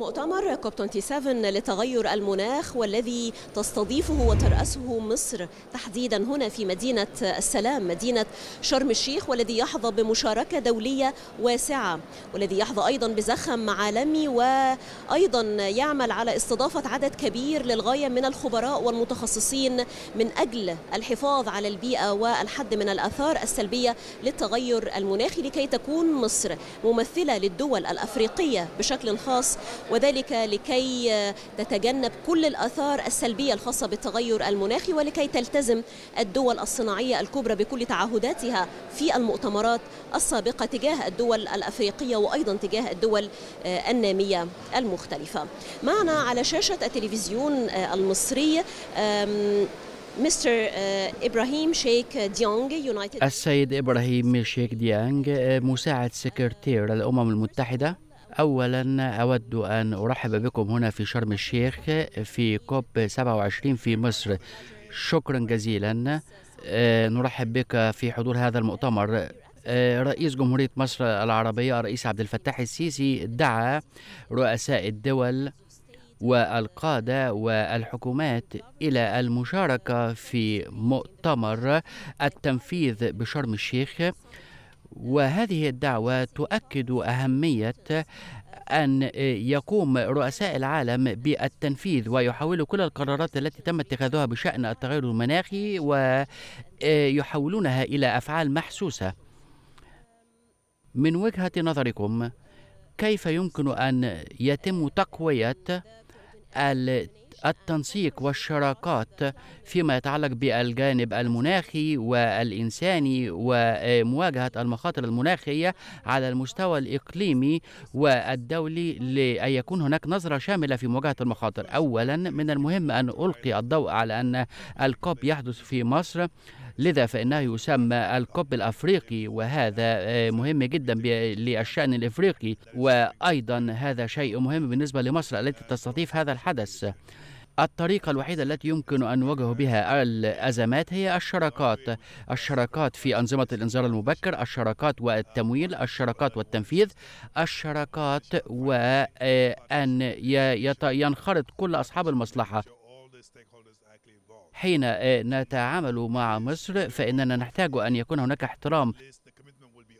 مؤتمر كوب 27 لتغير المناخ والذي تستضيفه وترأسه مصر تحديدا هنا في مدينة السلام مدينة شرم الشيخ والذي يحظى بمشاركة دولية واسعة والذي يحظى أيضا بزخم عالمي وأيضا يعمل على استضافة عدد كبير للغاية من الخبراء والمتخصصين من أجل الحفاظ على البيئة والحد من الآثار السلبية للتغير المناخي لكي تكون مصر ممثلة للدول الأفريقية بشكل خاص وذلك لكي تتجنب كل الآثار السلبية الخاصة بالتغير المناخي ولكي تلتزم الدول الصناعية الكبرى بكل تعهداتها في المؤتمرات السابقة تجاه الدول الأفريقية وأيضا تجاه الدول النامية المختلفة. معنا على شاشة التلفزيون المصري مستر إبراهيم شيك ديونغ يونايتد السيد إبراهيم شيك ديانج مساعد سكرتير الأمم المتحدة. اولا أود أن أرحب بكم هنا في شرم الشيخ في كوب 27 في مصر. شكرا جزيلا. نرحب بك في حضور هذا المؤتمر. رئيس جمهورية مصر العربية الرئيس عبد الفتاح السيسي دعا رؤساء الدول والقادة والحكومات إلى المشاركة في مؤتمر التنفيذ بشرم الشيخ. وهذه الدعوة تؤكد أهمية أن يقوم رؤساء العالم بالتنفيذ ويحولوا كل القرارات التي تم اتخاذها بشأن التغير المناخي ويحولونها إلى أفعال محسوسة. من وجهة نظركم كيف يمكن أن يتم تقوية التنسيق والشراكات فيما يتعلق بالجانب المناخي والإنساني ومواجهة المخاطر المناخية على المستوى الإقليمي والدولي لأن يكون هناك نظرة شاملة في مواجهة المخاطر. أولا من المهم أن ألقي الضوء على أن الكوب يحدث في مصر. لذا فإنه يسمى الكوب الأفريقي وهذا مهم جدا للشأن الإفريقي وأيضا هذا شيء مهم بالنسبة لمصر التي تستضيف هذا الحدث. الطريقة الوحيدة التي يمكن أن نواجه بها الأزمات هي الشراكات. الشراكات في أنظمة الإنذار المبكر الشراكات والتمويل الشراكات والتنفيذ الشراكات وأن ينخرط كل أصحاب المصلحة. حين نتعامل مع مصر فإننا نحتاج أن يكون هناك احترام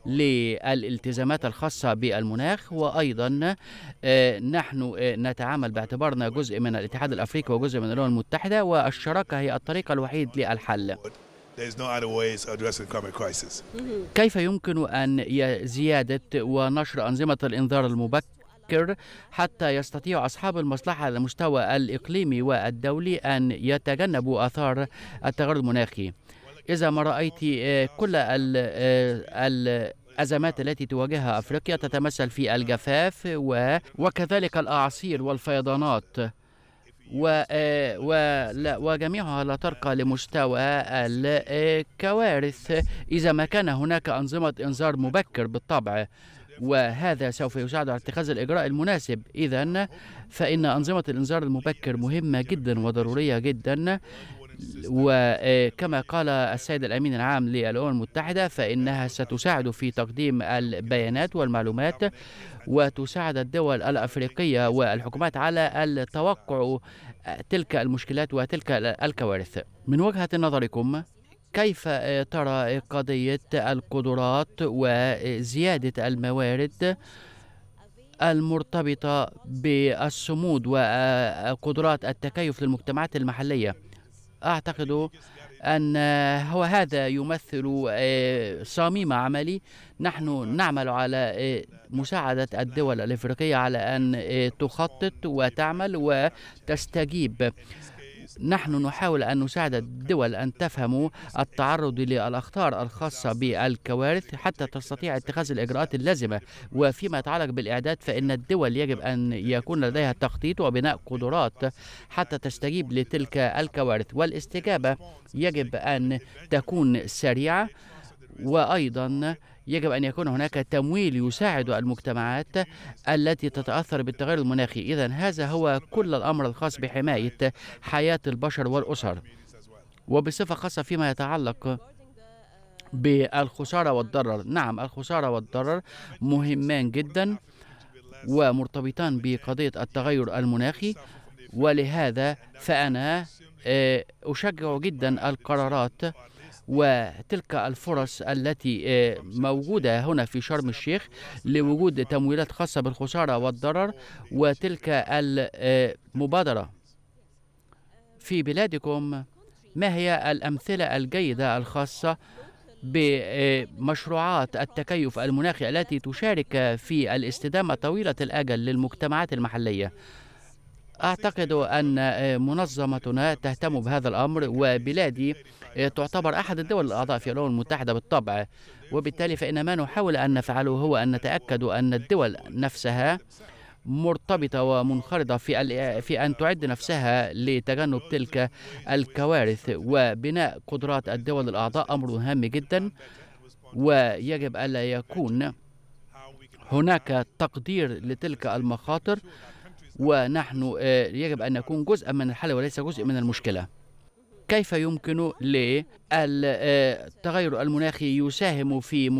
للالتزامات الخاصة بالمناخ. وأيضا نحن نتعامل باعتبارنا جزء من الاتحاد الأفريقي وجزء من الأمم المتحدة والشراكة هي الطريق الوحيد للحل. كيف يمكن أن زيادة ونشر أنظمة الإنذار المبكر المبكر حتى يستطيع أصحاب المصلحة على المستوى الإقليمي والدولي أن يتجنبوا آثار التغير المناخي. إذا ما رأيت كل الأزمات التي تواجهها أفريقيا تتمثل في الجفاف وكذلك الأعاصير والفيضانات. و... و... لا وجميعها لا ترقى لمستوى الكوارث إذا ما كان هناك أنظمة إنذار مبكر بالطبع. وهذا سوف يساعد على اتخاذ الإجراء المناسب. إذا فإن أنظمة الإنذار المبكر مهمة جدا وضرورية جدا. وكما قال السيد الأمين العام للأمم المتحدة فإنها ستساعد في تقديم البيانات والمعلومات وتساعد الدول الأفريقية والحكومات على التوقع تلك المشكلات وتلك الكوارث. من وجهة نظركم؟ كيف ترى قضية القدرات وزيادة الموارد المرتبطة بالصمود وقدرات التكيف للمجتمعات المحلية؟ أعتقد أن هو هذا يمثل صميم عملي. نحن نعمل على مساعدة الدول الإفريقية على أن تخطط وتعمل وتستجيب. نحن نحاول أن نساعد الدول أن تفهم التعرض للأخطار الخاصة بالكوارث حتى تستطيع اتخاذ الإجراءات اللازمة. وفيما يتعلق بالإعداد فإن الدول يجب أن يكون لديها تخطيط وبناء قدرات حتى تستجيب لتلك الكوارث. والاستجابة يجب أن تكون سريعة وأيضا يجب أن يكون هناك تمويل يساعد المجتمعات التي تتأثر بالتغير المناخي. إذا هذا هو كل الأمر الخاص بحماية حياة البشر والأسر. وبصفة خاصة فيما يتعلق بالخسارة والضرر. نعم الخسارة والضرر مهمان جدا ومرتبطان بقضية التغير المناخي. ولهذا فأنا آه، أشجع جدا القرارات وتلك الفرص التي آه، موجودة هنا في شرم الشيخ لوجود تمويلات خاصة بالخسارة والضرر وتلك المبادرة في بلادكم ما هي الأمثلة الجيدة الخاصة بمشروعات التكيف المناخي التي تشارك في الاستدامة طويلة الأجل للمجتمعات المحلية؟ أعتقد أن منظمتنا تهتم بهذا الأمر وبلادي تعتبر أحد الدول الأعضاء في الأمم المتحدة بالطبع. وبالتالي فإن ما نحاول أن نفعله هو أن نتأكد أن الدول نفسها مرتبطة ومنخرطة في في أن تعد نفسها لتجنب تلك الكوارث. وبناء قدرات الدول الأعضاء أمر هام جدا ويجب ألا يكون هناك تقدير لتلك المخاطر. ونحن آه، يجب أن نكون جزءا من الحل وليس جزء من المشكلة. كيف يمكن للتغير المناخي يساهم في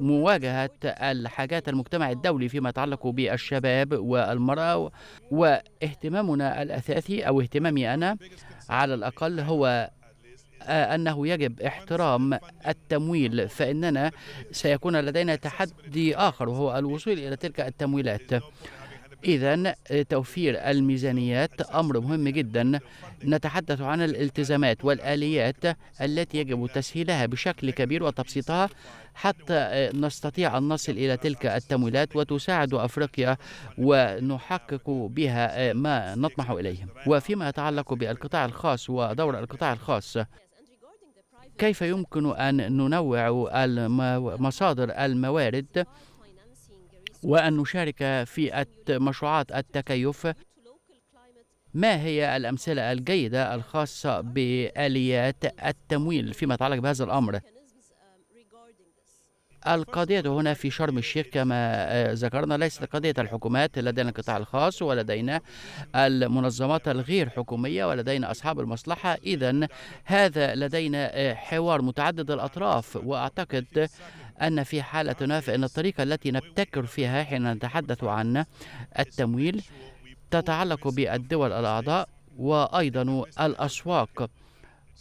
مواجهة الحاجات المجتمع الدولي فيما يتعلق بالشباب والمرأة؟ واهتمامنا الأساسي أو اهتمامي أنا على الأقل هو أنه يجب احترام التمويل فإننا سيكون لدينا تحدي آخر وهو الوصول إلى تلك التمويلات. إذا توفير الميزانيات أمر مهم جدا. نتحدث عن الالتزامات والآليات التي يجب تسهيلها بشكل كبير وتبسيطها حتى نستطيع أن نصل إلى تلك التمويلات وتساعد أفريقيا ونحقق بها ما نطمح إليه. وفيما يتعلق بالقطاع الخاص ودور القطاع الخاص كيف يمكن أن ننوع مصادر الموارد وأن نشارك في مشروعات التكيف ما هي الأمثلة الجيدة الخاصة بآليات التمويل فيما يتعلق بهذا الأمر؟ القضية هنا في شرم الشيخ كما ذكرنا ليست قضية الحكومات لدينا القطاع الخاص ولدينا المنظمات الغير حكومية ولدينا أصحاب المصلحة إذا هذا لدينا حوار متعدد الأطراف وأعتقد أن في حالتنا فإن الطريقة التي نبتكر فيها حين نتحدث عن التمويل تتعلق بالدول الأعضاء وأيضا الأسواق.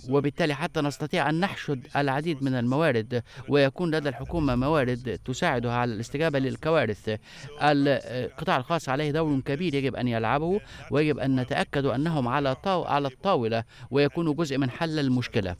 وبالتالي حتى نستطيع أن نحشد العديد من الموارد ويكون لدى الحكومة موارد تساعدها على الاستجابة للكوارث. القطاع الخاص عليه دور كبير يجب أن يلعبه ويجب أن نتأكد أنهم على على الطاولة ويكونوا جزء من حل المشكلة.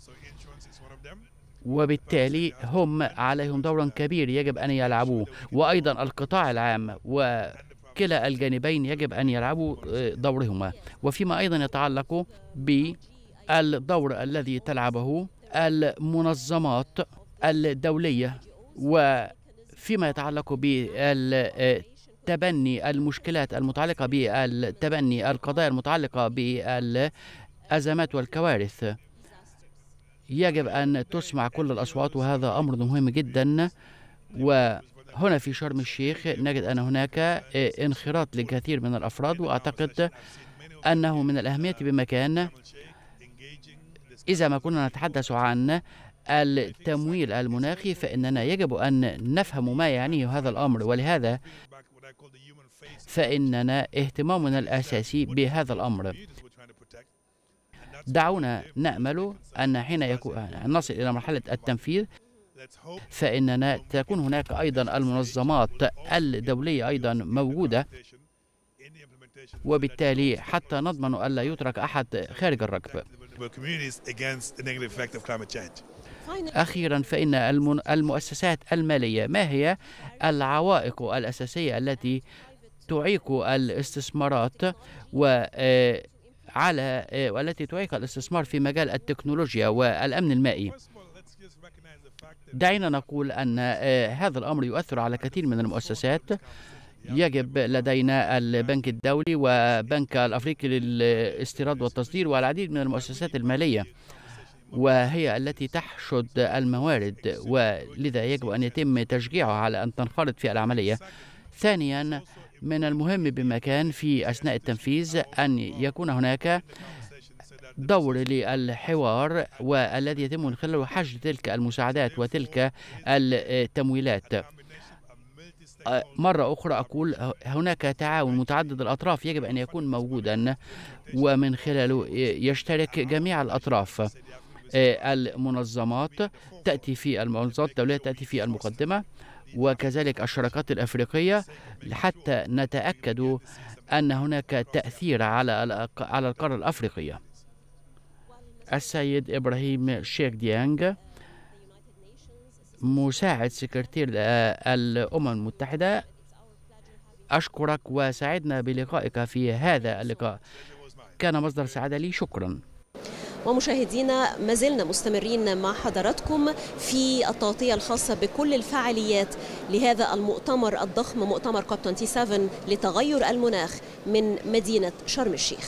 وبالتالي هم عليهم دور كبير يجب أن يلعبوه. وأيضا القطاع العام وكلا الجانبين يجب أن يلعبوا آه، دورهما. وفيما أيضا يتعلق بالدور الذي تلعبه المنظمات الدولية وفيما يتعلق بالتبني المشكلات المتعلقة بالتبني القضايا المتعلقة بالأزمات والكوارث. يجب أن تسمع كل الأصوات وهذا أمر مهم جدا. وهنا في شرم الشيخ نجد أن هناك انخراط لكثير من الأفراد وأعتقد أنه من الأهمية بمكان. إذا ما كنا نتحدث عن التمويل المناخي فإننا يجب أن نفهم ما يعنيه هذا الأمر. ولهذا فإننا اهتمامنا الأساسي بهذا الأمر. دعونا نأمل أن حين يكون نصل إلى مرحلة التنفيذ فإننا تكون هناك أيضا المنظمات الدولية أيضا موجودة. وبالتالي حتى نضمن ألا يترك أحد خارج الركب. أخيرا فإن المؤسسات المالية ما هي العوائق الأساسية التي تعيق الاستثمارات؟ و على آه، والتي تعيق الاستثمار في مجال التكنولوجيا والأمن المائي. دعينا نقول أن آه، هذا الأمر يؤثر على كثير من المؤسسات. يجب لدينا البنك الدولي وبنك الأفريقي للاستيراد والتصدير والعديد من المؤسسات المالية وهي التي تحشد الموارد ولذا يجب أن يتم تشجيعها على أن تنخرط في العملية. ثانيا من المهم بمكان في أثناء التنفيذ أن يكون هناك دور للحوار والذي يتم من خلاله حشد تلك المساعدات وتلك التمويلات. مرة أخرى أقول هناك تعاون متعدد الأطراف يجب أن يكون موجودا ومن خلاله يشترك جميع الأطراف. المنظمات تأتي في المنظمات الدولية تأتي في المقدمة وكذلك الشراكات الأفريقية حتى نتأكد أن هناك تأثير على على القارة الأفريقية. السيد إبراهيم شيخ ديانج مساعد سكرتير الأمم المتحدة أشكرك وسعدنا بلقائك في هذا اللقاء. كان مصدر سعادة لي شكرا. ومشاهدينا ما زلنا مستمرين مع حضراتكم في التغطية الخاصة بكل الفعاليات لهذا المؤتمر الضخم مؤتمر كوب 27 لتغير المناخ من مدينة شرم الشيخ.